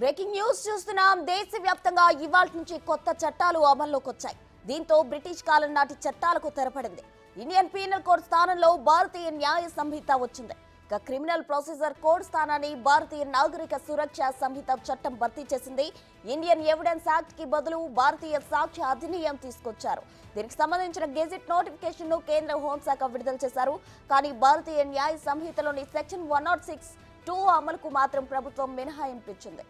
Breaking news చూస్తున్నాం. దేశవ్యాప్తంగా ఇవాళ నుంచి కొత్త చట్టాలు అమల్లోకి వచ్చాయి. దీంతో బ్రిటిష్ కాలం నాటి చట్టాలకు తెరపడింది. ఇండియన్ పీనల్ కోడ్ స్థానంలో భారతీయ న్యాయ సంహిత వచ్చింది. ఇక క్రిమినల్ ప్రొసీజర్ కోడ్ స్థానాన్ని భారతీయ నాగరిక సురక్ష సంహిత చట్టం భర్తీ చేసింది. ఇండియన్ ఎవిడెన్స్ యాక్ట్కి బదులు భారతీయ సాక్ష్య అధినియం తీసుకొచ్చారు. దీనికి సంబంధించిన గెజిట్ నోటిఫికేషన్ను కేంద్ర హోంశాఖ విడుదల చేశారు. కానీ భారతీయ న్యాయ సంహితలోని section one nought six two అమలుకు మాత్రం ప్రభుత్వం మినహాయింపించింది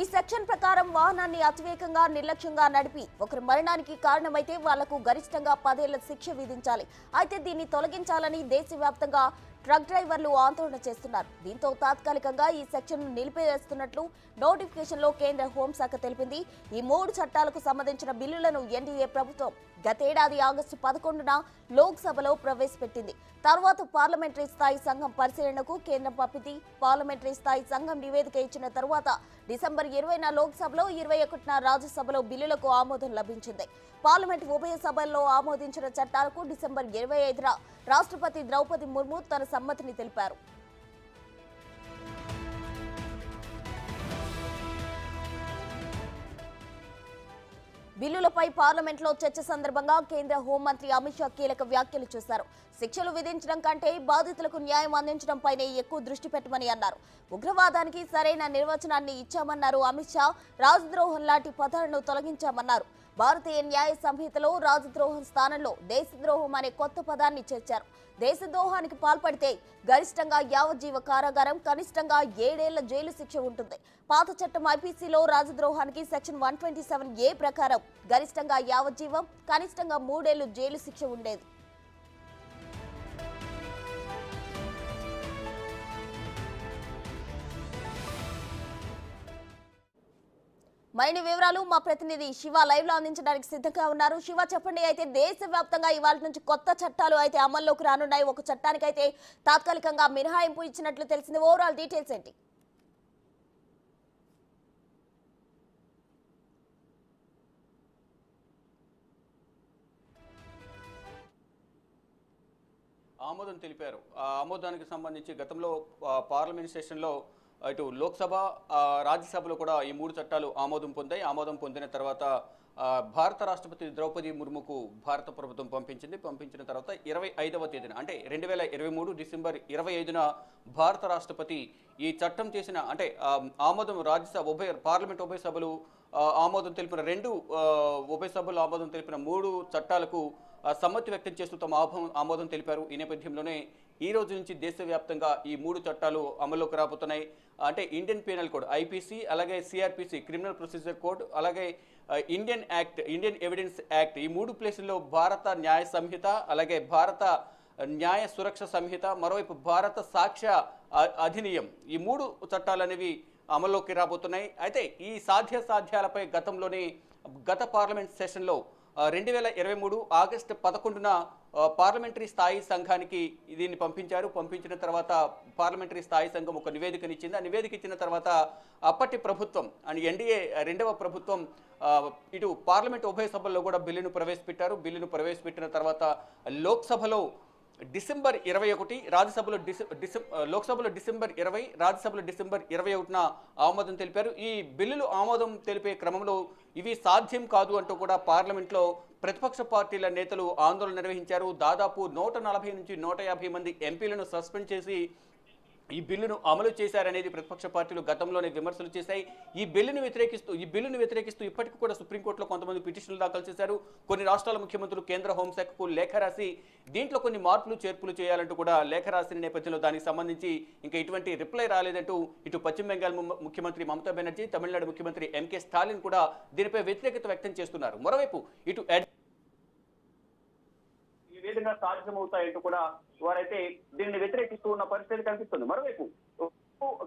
ఈ సెక్షన్ ప్రకారం వాహనాన్ని అతివేగంగా నిర్లక్ష్యంగా నడిపి ఒకరి మరణానికి కారణమైతే వాళ్ళకు గరిష్టంగా పదేళ్ళ శిక్ష విధించాలి. అయితే దీన్ని తొలగించాలని దేశవ్యాప్తంగా ట్రక్ డ్రైవర్లు ఆందోళన చేస్తున్నారు. దీంతో తాత్కాలికంగా ఈ సెక్షన్ను నిలిపివేస్తున్నట్లు నోటిఫికేషన్లో కేంద్ర హోంశాఖ తెలిపింది. ఈ మూడు చట్టాలకు సంబంధించిన బిల్లులను ఎన్డీఏ ప్రభుత్వం గతేడాది ఆగస్టు పదకొండున లోక్సభలో ప్రవేశపెట్టింది. తర్వాత పార్లమెంటరీ స్థాయి సంఘం పరిశీలనకు కేంద్రం పంపింది. పార్లమెంటరీ స్థాయి సంఘం నివేదిక ఇచ్చిన తరువాత డిసెంబర్ ఇరవైన లోక్సభలో ఇరవై ఒకటిన రాజ్యసభలో బిల్లులకు ఆమోదం లభించింది. పార్లమెంట్ ఉభయ సభల్లో ఆమోదించిన చట్టాలకు డిసెంబర్ ఇరవై ఐదున రాష్ట్రపతి ద్రౌపది ముర్ము తన సమ్మతిని తెలిపారు. బిల్లులపై పార్లమెంట్లో చర్చ సందర్భంగా కేంద్ర హోంమంత్రి అమిత్ షా కీలక వ్యాఖ్యలు చేశారు. శిక్షలు విధించడం కంటే బాధితులకు న్యాయం అందించడంపైనే ఎక్కువ దృష్టి పెట్టమని అన్నారు. ఉగ్రవాదానికి సరైన నిర్వచనాన్ని ఇచ్చామన్నారు అమిత్ షా. రాజద్రోహం లాంటి పదాలను తొలగించామన్నారు. భారతీయ న్యాయ సంహితలో రాజద్రోహం స్థానంలో దేశద్రోహం అనే కొత్త పదాన్ని చేర్చారు. దేశద్రోహానికి పాల్పడితే గరిష్టంగా యావజ్జీవ కారాగారం కనిష్టంగా ఏడేళ్ళ జైలు శిక్ష ఉంటుంది. పాత చట్టం ఐపీసీలో రాజద్రోహానికి section one twenty seven A ప్రకారం గరిష్టంగా యావజ్జీవం కనిష్టంగా మూడేళ్ళు జైలు శిక్ష ఉండేది. మరిన్ని వివరాలు మా ప్రతినిధి శివ లైవ్లో అందించడానికి సిద్ధంగా ఉన్నారు. శివ చెప్పండి అయితే దేశవ్యాప్తంగా ఇవాళ నుంచి కొత్త చట్టాలు అయితే అమల్లోకి రానున్నాయి. ఒక చట్టానికి అయితే తాత్కాలికంగా మినహాయింపు ఇచ్చినట్లు తెలిసింది. ఓవరాల్ డీటెయిల్స్ ఏంటి? ఆమోదం తెలిపారు. ఆ ఆమోదానికి సంబంధించి గతంలో పార్లమెంట్ సెషన్లో ఇటు లోక్సభ రాజ్యసభలో కూడా ఈ మూడు చట్టాలు ఆమోదం పొందాయి. ఆమోదం పొందిన తర్వాత భారత రాష్ట్రపతి ద్రౌపది ముర్ముకు భారత ప్రభుత్వం పంపించింది. పంపించిన తర్వాత ఇరవై ఐదవ తేదీన అంటే రెండు వేల ఇరవై మూడు డిసెంబర్ ఇరవై ఐదున భారత రాష్ట్రపతి ఈ చట్టం చేసిన అంటే ఆమోదం రాజ్యసభ ఉభయ పార్లమెంట్ ఉభయ సభలు ఆమోదం తెలిపిన రెండు ఉభయ సభలు ఆమోదం తెలిపిన మూడు చట్టాలకు సమ్మతి వ్యక్తం చేస్తూ తమ ఆమోదం తెలిపారు. ఈ నేపథ్యంలోనే ఈ రోజు నుంచి దేశవ్యాప్తంగా ఈ మూడు చట్టాలు అమల్లోకి రాబోతున్నాయి. అంటే ఇండియన్ పీనల్ కోడ్ ఐపీసీ అలాగే సిఆర్పిసి క్రిమినల్ ప్రొసీజర్ కోడ్ అలాగే Indian act Indian evidence act ఈ మూడు ప్లేసుల్లో భారత న్యాయ సంహిత అలాగే భారత న్యాయ సురక్ష సంహిత మరోవైపు భారత సాక్ష్య అధినియం ఈ మూడు చట్టాలు అనేవి అమల్లోకి రాబోతున్నాయి. అయితే ఈ సాధ్య సాధ్యాలపై గతంలోనే గత పార్లమెంట్ సెషన్లో రెండు వేల ఇరవై మూడు ఆగస్టు పదకొండున పార్లమెంటరీ స్థాయి సంఘానికి దీన్ని పంపించారు. పంపించిన తర్వాత పార్లమెంటరీ స్థాయి సంఘం ఒక నివేదికనిచ్చింది. ఆ నివేదిక ఇచ్చిన తర్వాత అప్పటి ప్రభుత్వం అండ్ ఎన్డీఏ రెండవ ప్రభుత్వం ఇటు పార్లమెంట్ ఉభయ సభల్లో కూడా బిల్లును ప్రవేశపెట్టారు. బిల్లును ప్రవేశపెట్టిన తర్వాత లోక్సభలో డిసెంబర్ ఇరవై ఒకటి రాజ్యసభలో డిసెం లోక్సభలో డిసెంబర్ ఇరవై రాజ్యసభలో డిసెంబర్ ఇరవై ఒకటిన ఆమోదం తెలిపారు. ఈ బిల్లులు ఆమోదం తెలిపే క్రమంలో ఇవి సాధ్యం కాదు అంటూ కూడా పార్లమెంట్లో ప్రతిపక్ష పార్టీల నేతలు ఆందోళన నిర్వహించారు. దాదాపు నూట నలభై నుంచి నూట యాభై మంది ఎంపీలను సస్పెండ్ చేసి ఈ బిల్లును అమలు చేశారనేది ప్రతిపక్ష పార్టీలు గతంలోనే విమర్శలు చేశాయి. ఈ బిల్లును వ్యతిరేకిస్తూ ఈ బిల్లును వ్యతిరేకిస్తూ ఇప్పటికీ కూడా సుప్రీంకోర్టులో కొంతమంది పిటిషన్లు దాఖలు చేశారు. కొన్ని రాష్ట్రాల ముఖ్యమంత్రులు కేంద్ర హోంశాఖకు లేఖ రాసి దీంట్లో కొన్ని మార్పులు చేర్పులు చేయాలంటూ కూడా లేఖ రాసిన నేపథ్యంలో దానికి సంబంధించి ఇంకా ఇటువంటి రిప్లై రాలేదంటూ ఇటు పశ్చిమ బెంగాల్ ముఖ్యమంత్రి మమతా బెనర్జీ తమిళనాడు ముఖ్యమంత్రి ఎంకే స్టాలిన్ కూడా దీనిపై వ్యతిరేకత వ్యక్తం చేస్తున్నారు. మరోవైపు ఇటు ఈ విధంగా సాధ్యమవుతాయంటూ కూడా వారైతే దీన్ని వ్యతిరేకిస్తూ ఉన్న పరిస్థితి కనిపిస్తుంది. మరోవైపు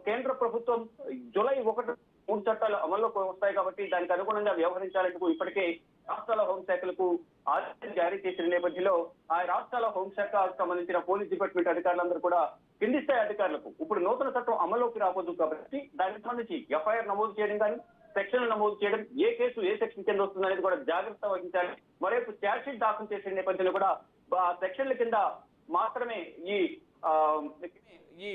కేంద్ర ప్రభుత్వం జూలై ఒకటి మూడు చట్టాలు అమల్లోకి వస్తాయి కాబట్టి దానికి అనుగుణంగా వ్యవహరించాలంటూ ఇప్పటికే రాష్ట్రాల హోంశాఖలకు ఆదేశాలు జారీ చేసిన నేపథ్యంలో ఆ రాష్ట్రాల హోంశాఖకు సంబంధించిన పోలీస్ డిపార్ట్మెంట్ అధికారులందరూ కూడా కింది స్థాయి అధికారులకు ఇప్పుడు నూతన చట్టం అమల్లోకి రాబోదు కాబట్టి దానికి సంబంధించి ఎఫ్ఐఆర్ నమోదు చేయడం కానీ సెక్షన్ నమోదు చేయడం ఏ కేసు ఏ సెక్షన్ కింద వస్తుంది అనేది కూడా జాగ్రత్త వహించాలి. మరోవైపు ఛార్జ్ షీట్ దాఖలు చేసే నేపథ్యంలో కూడా సెక్షన్ల కింద మాత్రమే ఈ ఈ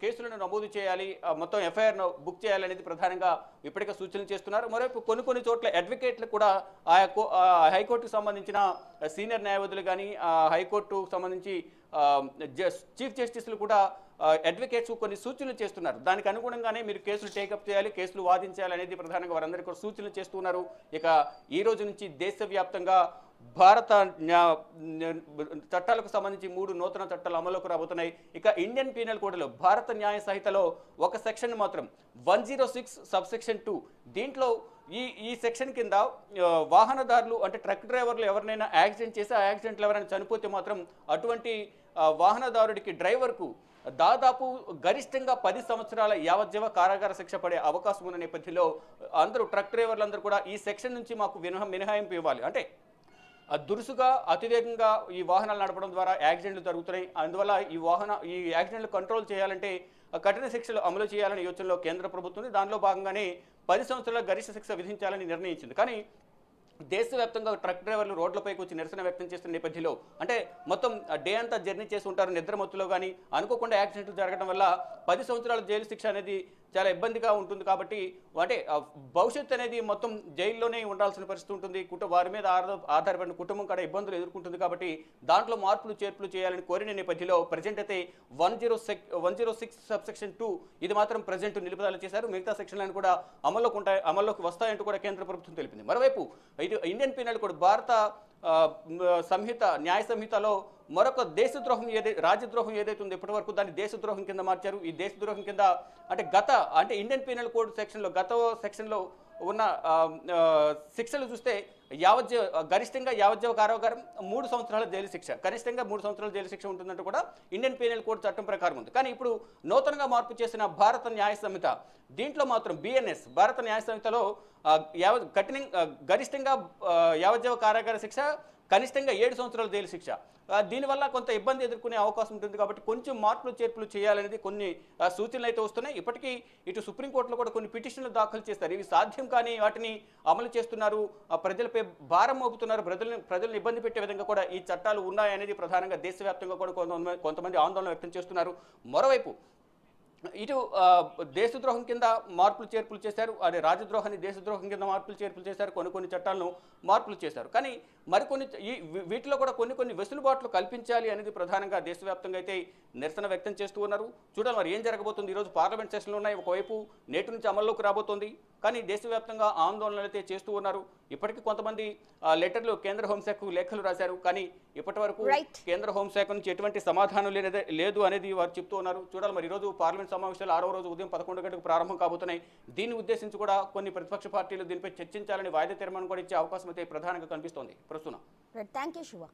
కేసులను నమోదు చేయాలి. మొత్తం ఎఫ్ఐఆర్ బుక్ చేయాలనేది ప్రధానంగా ఇప్పటికే సూచనలు చేస్తున్నారు. మరోవైపు కొన్ని కొన్ని చోట్ల అడ్వకేట్లు కూడా ఆయా కో- ఆ హైకోర్టుకు సంబంధించిన సీనియర్ న్యాయవాదులు కానీ హైకోర్టుకు సంబంధించి చీఫ్ జస్టిస్లు కూడా అడ్వకేట్స్ కొన్ని సూచనలు చేస్తున్నారు. దానికి అనుగుణంగానే మీరు కేసులు టేకప్ చేయాలి కేసులు వాదించాలి అనేది ప్రధానంగా వారందరికీ సూచనలు చేస్తున్నారు ఇక ఈ రోజు నుంచి దేశవ్యాప్తంగా భారత చట్టాలకు సంబంధించి మూడు నూతన చట్టాలు అమలులోకి రాబోతున్నాయి. ఇక ఇండియన్ పీనల్ కోడ్లో భారత న్యాయ సంహితలో ఒక సెక్షన్ మాత్రం one zero six sub section two. దీంట్లో ఈ ఈ సెక్షన్ కింద వాహనదారులు అంటే ట్రక్ డ్రైవర్లు ఎవరినైనా యాక్సిడెంట్ చేసి ఆ యాక్సిడెంట్లు ఎవరైనా చనిపోతే మాత్రం అటువంటి వాహనదారుడికి డ్రైవర్కు దాదాపు గరిష్టంగా పది సంవత్సరాల యావజ్జీవ కారాగార శిక్ష పడే అవకాశం ఉన్న నేపథ్యంలో అందరూ ట్రక్ డ్రైవర్లందరూ కూడా ఈ సెక్షన్ నుంచి మాకు మినహా మినహాయింపు ఇవ్వాలి. అంటే దురుసుగా అతివేగంగా ఈ వాహనాలు నడపడం ద్వారా యాక్సిడెంట్లు జరుగుతున్నాయి. అందువల్ల ఈ వాహన ఈ యాక్సిడెంట్లు కంట్రోల్ చేయాలంటే ఆ కఠిన శిక్షలు అమలు చేయాలనే యోచనలో కేంద్ర ప్రభుత్వం దానిలో భాగంగానే పది సంవత్సరాల గరిష్ట శిక్ష విధించాలని నిర్ణయించింది. కానీ దేశవ్యాప్తంగా ట్రక్ డ్రైవర్లు రోడ్లపైకి వచ్చి నిరసన వ్యక్తం చేస్తున్న నేపథ్యంలో అంటే మొత్తం డే అంతా జర్నీ చేసి ఉంటారు నిద్రమత్తులో కానీ అనుకోకుండా యాక్సిడెంట్లు జరగడం వల్ల పది సంవత్సరాల జైలు శిక్ష అనేది చాలా ఇబ్బందిగా ఉంటుంది కాబట్టి అంటే భవిష్యత్తు అనేది మొత్తం జైల్లోనే ఉండాల్సిన పరిస్థితి ఉంటుంది. కుటుంబ వారి మీద ఆధార ఆధారపడిన కుటుంబం కూడా ఇబ్బందులు ఎదుర్కొంటుంది కాబట్టి దాంట్లో మార్పులు చేర్పులు చేయాలని కోరిన నేపథ్యంలో ప్రజెంట్ అయితే one zero sec one zero six sub section two ఇది మాత్రం ప్రజెంట్ నిలుపుదల చేశారు. మిగతా సెక్షన్లను కూడా అమల్లోకి ఉంటాయి అమల్లోకి వస్తాయంటూ కూడా కేంద్ర ప్రభుత్వం తెలిపింది. మరోవైపు ఇది ఇండియన్ పీనల్ కూడా భారత సంహిత న్యాయ సంహితలో మరొక దేశద్రోహం ఏదై రాజ్యద్రోహం ఏదైతే ఉందో ఇప్పటి వరకు దాన్ని దేశద్రోహం కింద మార్చారు. ఈ దేశద్రోహం కింద అంటే గత అంటే ఇండియన్ పీనల్ కోడ్ సెక్షన్లో గత సెక్షన్లో ఉన్న శిక్షలు చూస్తే యావజ్జ గరిష్టంగా యావజ్జీవ కారాగారం మూడు సంవత్సరాల జైలు శిక్ష. గరిష్టంగా మూడు సంవత్సరాల జైలు శిక్ష ఉంటుందంటూ కూడా ఇండియన్ పీనల్ కోడ్ చట్టం ప్రకారం ఉంది. కానీ ఇప్పుడు నూతనంగా మార్పు చేసిన భారత న్యాయ సంహిత దీంట్లో మాత్రం బిఎన్ఎస్ భారత న్యాయ సంహితలో యావ కఠిన గరిష్టంగా యావజ్జీవ కారాగార శిక్ష కనిష్టంగా ఏడు సంవత్సరాల జైలు శిక్ష. దీనివల్ల కొంత ఇబ్బంది ఎదుర్కొనే అవకాశం ఉంటుంది కాబట్టి కొంచెం మార్పులు చేర్పులు చేయాలనేది కొన్ని సూచనలు అయితే వస్తున్నాయి. ఇప్పటికీ ఇటు సుప్రీంకోర్టులో కూడా కొన్ని పిటిషన్లు దాఖలు చేస్తారు. ఇవి సాధ్యం కానీ వాటిని అమలు చేస్తున్నారు. ప్రజలపై భారం మోపుతున్నారు. ప్రజలను ప్రజలను ఇబ్బంది పెట్టే విధంగా కూడా ఈ చట్టాలు ఉన్నాయనేది ప్రధానంగా దేశవ్యాప్తంగా కూడా కొంతమంది కొంతమంది ఆందోళన వ్యక్తం చేస్తున్నారు. మరోవైపు ఇటు దేశద్రోహం కింద మార్పులు చేర్పులు చేశారు. అదే రాజద్రోహాన్ని దేశద్రోహం కింద మార్పులు చేర్పులు చేశారు. కొన్ని కొన్ని చట్టాలను మార్పులు చేశారు. కానీ మరికొన్ని ఈ వీటిలో కూడా కొన్ని కొన్ని వెసులుబాట్లు కల్పించాలి అనేది ప్రధానంగా దేశవ్యాప్తంగా అయితే నిరసన వ్యక్తం చేస్తూ ఉన్నారు. చూడాలి మరి ఏం జరగబోతుంది? ఈరోజు పార్లమెంట్ సెషన్లు ఉన్నాయి. ఒకవైపు నేటి నుంచి అమల్లోకి రాబోతోంది. కానీ దేశవ్యాప్తంగా ఆందోళనలు అయితే చేస్తూ ఉన్నారు. ఇప్పటికీ కొంతమంది లెటర్లు కేంద్ర హోంశాఖకు లేఖలు రాశారు. కానీ ఇప్పటి వరకు. కేంద్ర హోంశాఖ నుంచి ఎటువంటి సమాధానం లేనిదే లేదు అనేది వారు చెప్తూ ఉన్నారు. చూడాలి మరి ఈరోజు పార్లమెంట్ సమావేశాలు ఆరో రోజు ఉదయం పదకొండు గంటలకు ప్రారంభం కాబోతున్నాయి. దీన్ని ఉద్దేశించి కూడా కొన్ని ప్రతిపక్ష పార్టీలు దీనిపై చర్చించాలని వాయిదా తీర్మానం కూడా ఇచ్చే అవకాశం అయితే ప్రధానంగా కనిపిస్తోంది. ప్రస్తుతం. Thank you Shiva